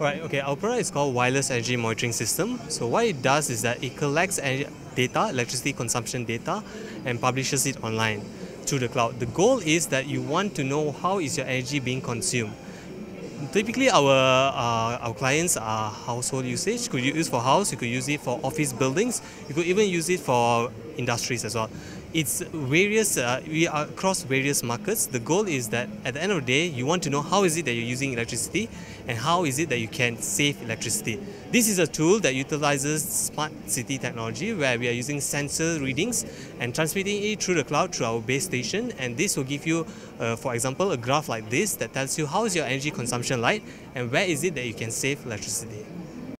Right, okay, our product is called Wireless Energy Monitoring System. So what it does is that it collects data, electricity consumption data, and publishes it online through the cloud. The goal is that you want to know how is your energy being consumed. Typically, our uh, our clients are household usage. Could you use for house? You could use it for office buildings. You could even use it for industries as well. It's various uh, we are across various markets. The goal is that at the end of the day you want to know how is it that you're using electricity and how is it that you can save electricity. This is a tool that utilizes smart city technology where we are using sensor readings and transmitting it through the cloud through our base station. And this will give you uh, for example a graph like this that tells you how is your energy consumption like and where is it that you can save electricity